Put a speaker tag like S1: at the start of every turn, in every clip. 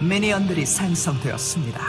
S1: 미니언들이 생성되었습니다.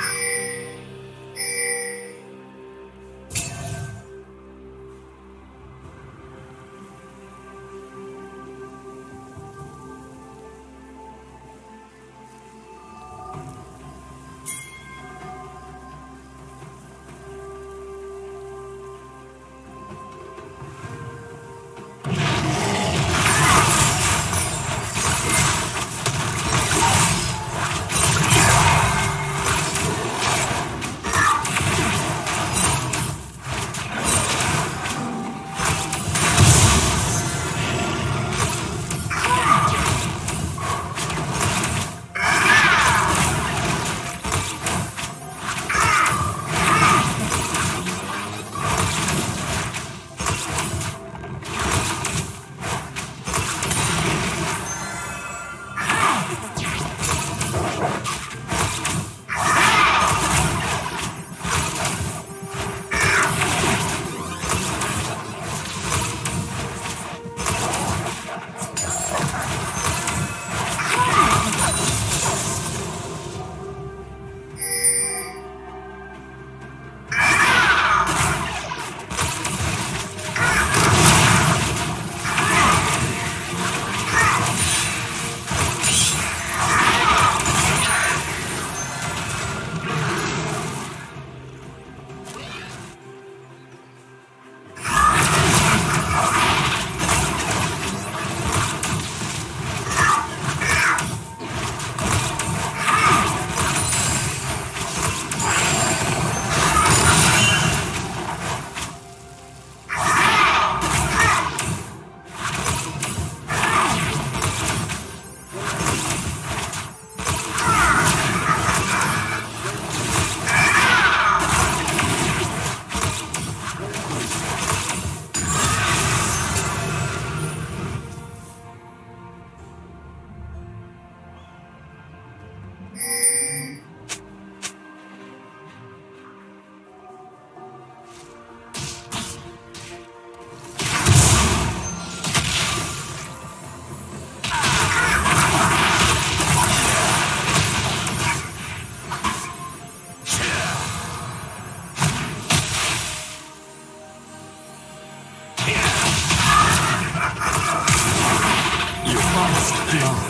S1: Lost glow.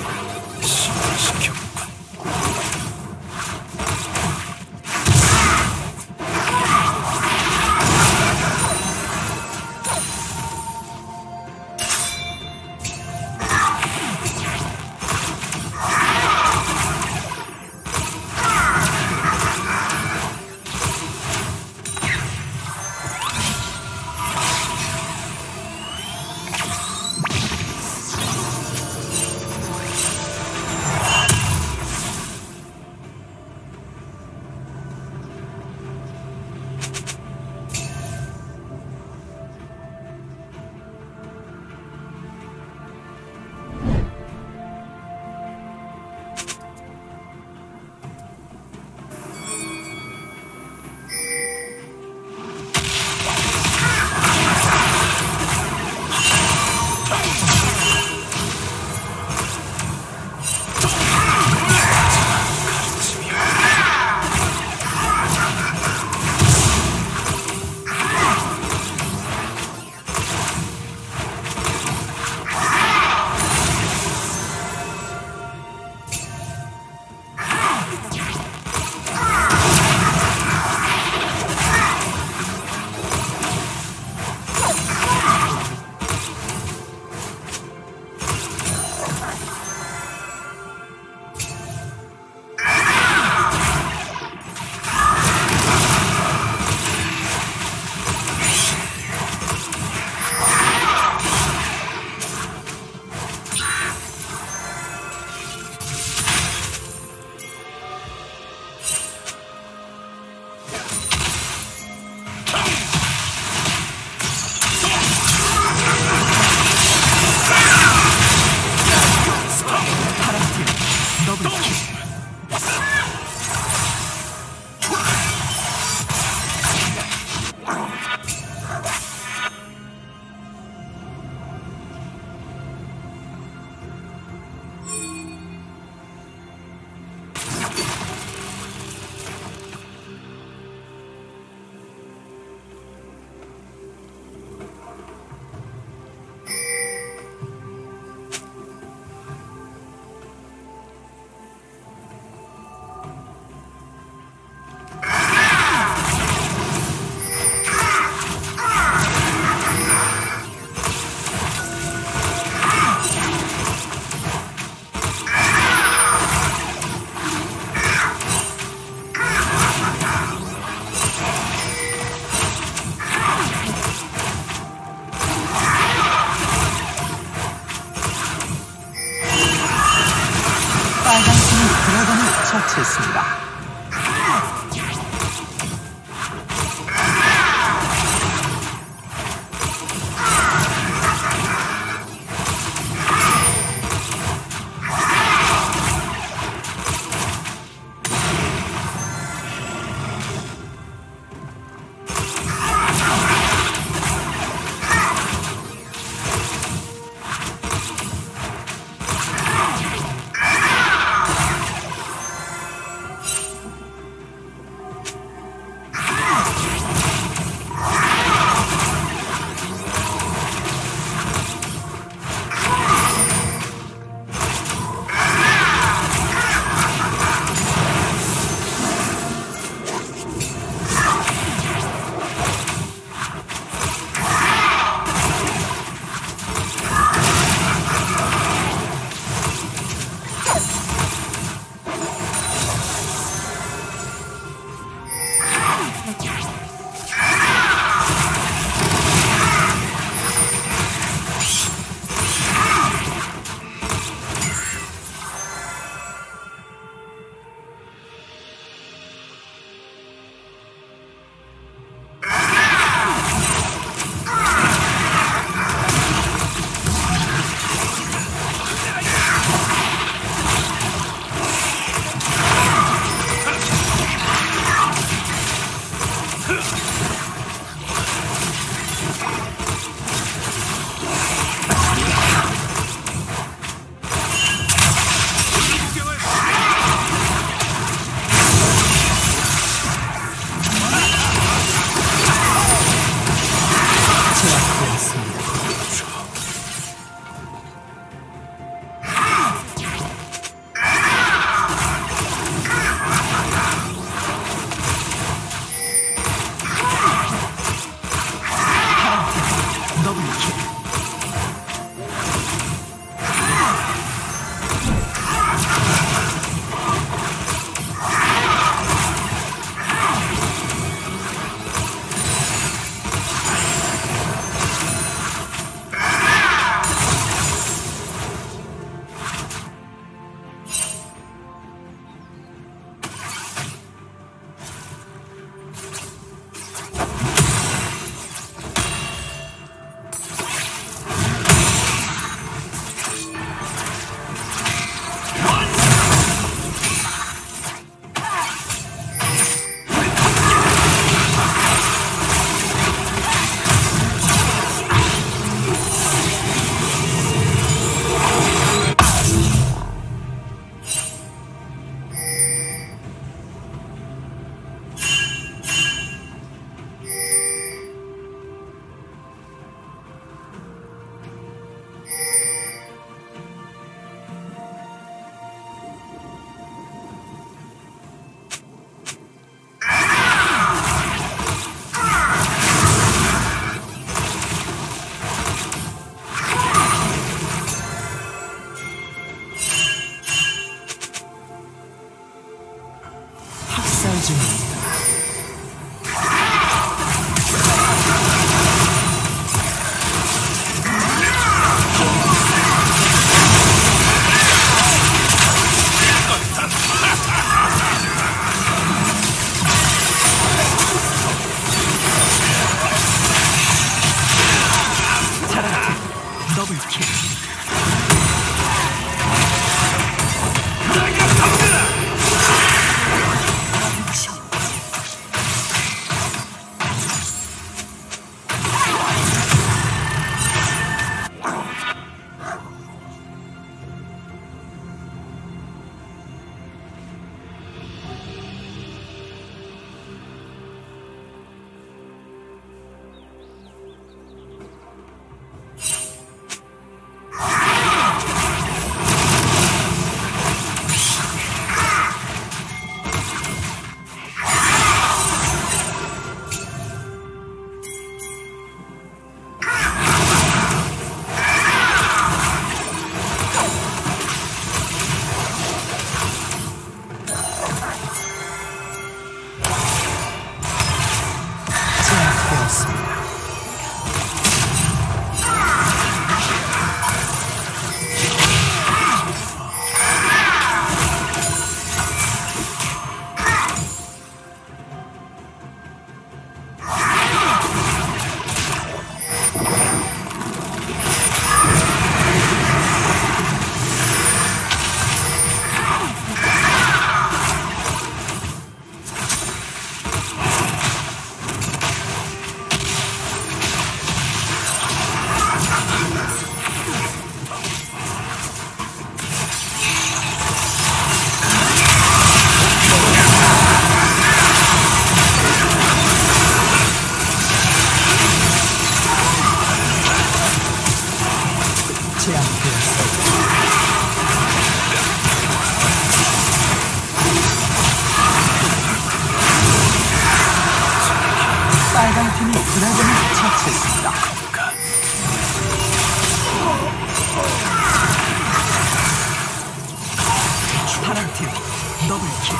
S1: 더블킬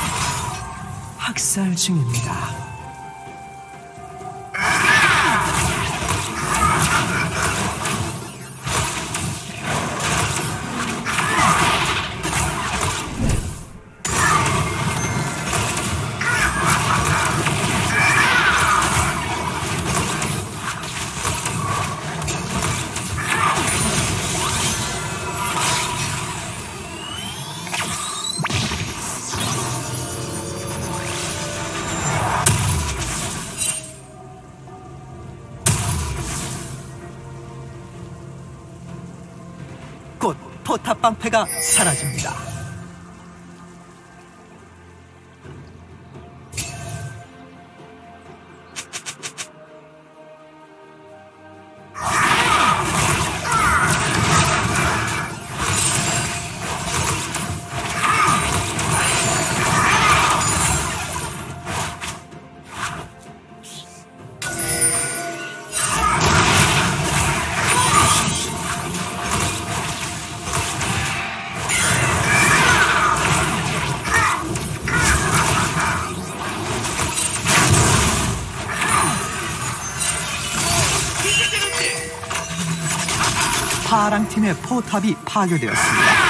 S1: 학살 중입니다. 방패가 사라집니다. 포탑이 파괴되었습니다.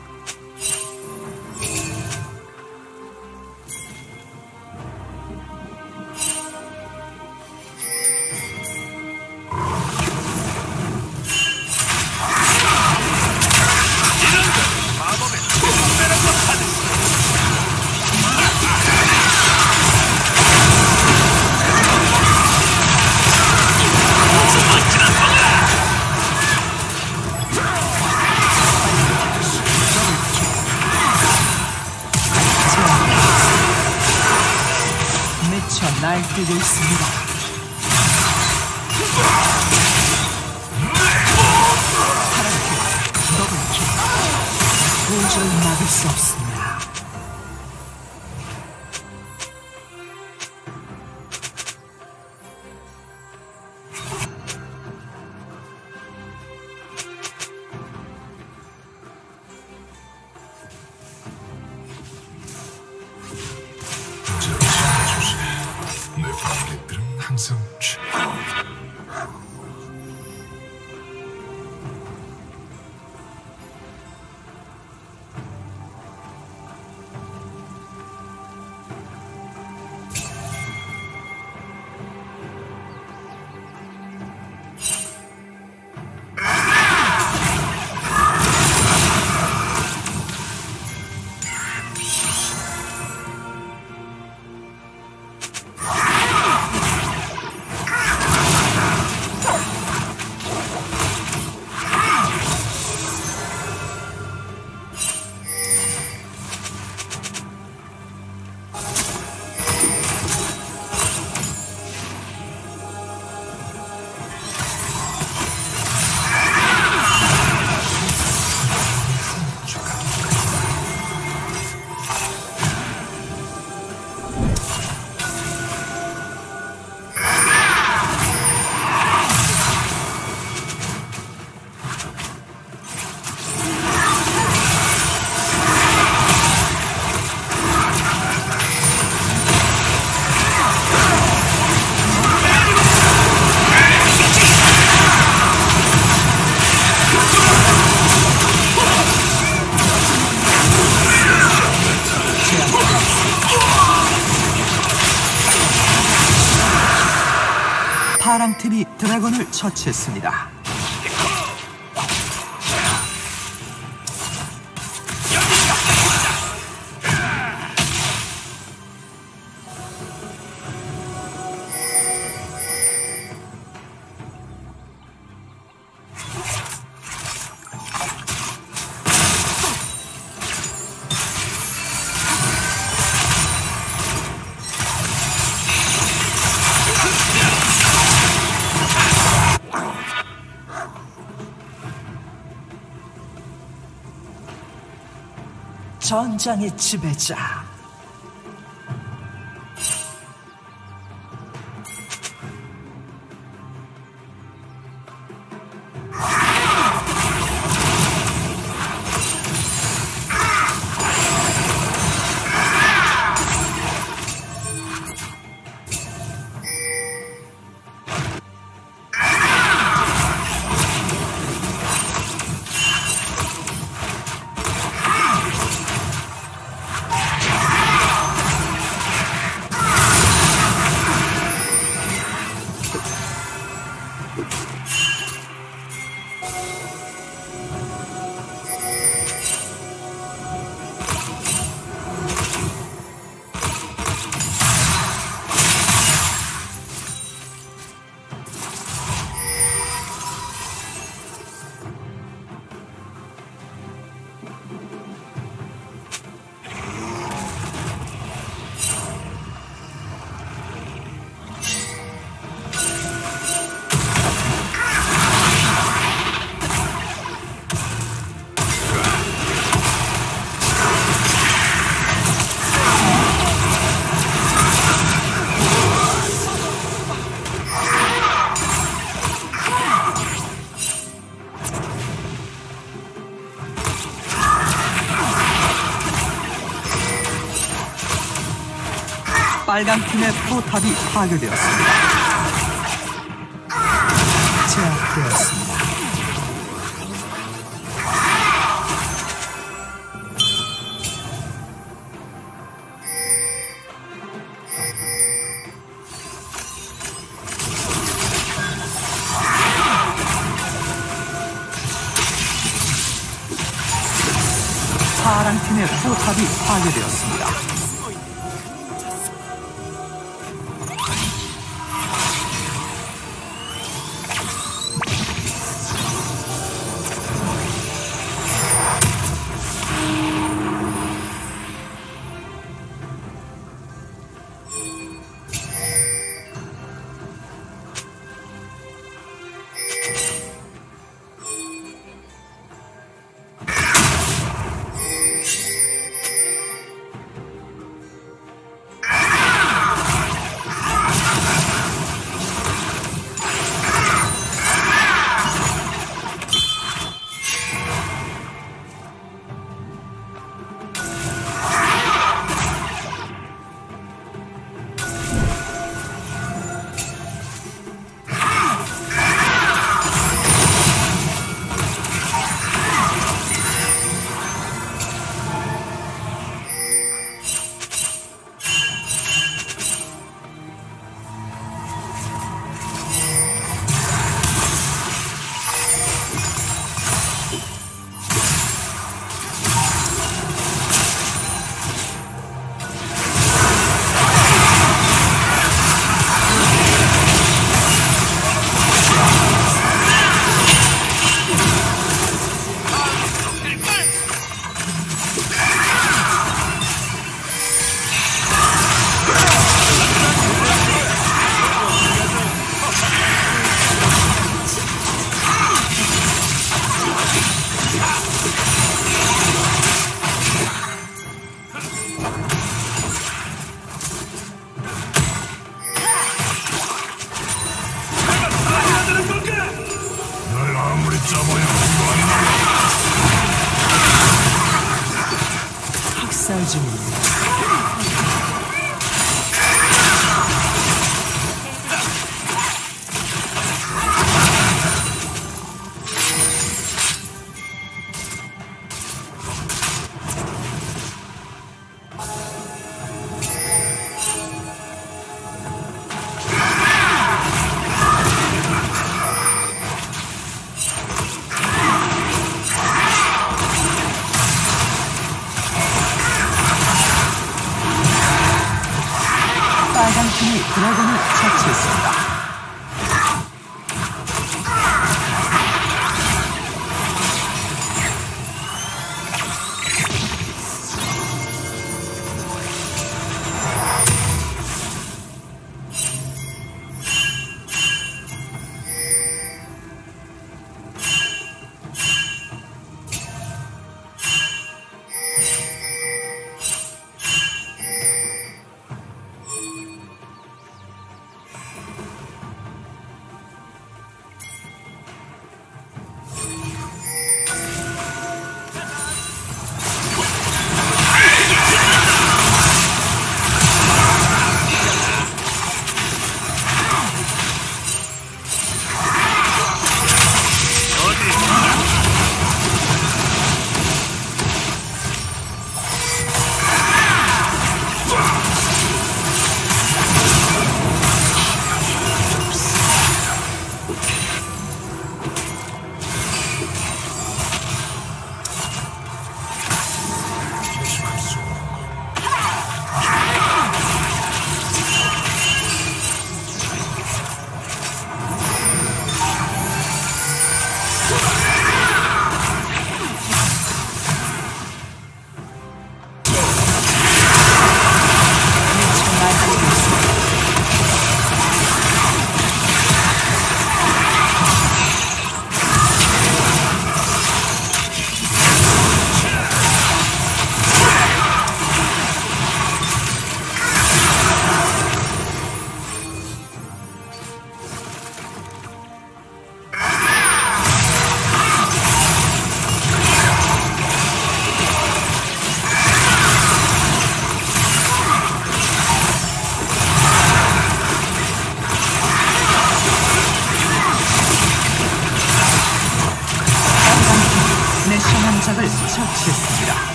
S1: 처치했습니다. 전장의 지배자. 빨간 팀의 포탑이 파괴되었습니다.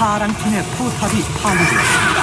S1: 파랑 팀의 포탑이 파괴되었습니다.